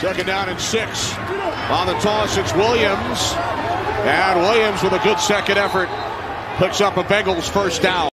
Second down and six. On the toss, it's Williams. And Williams with a good second effort picks up a Bengals first down.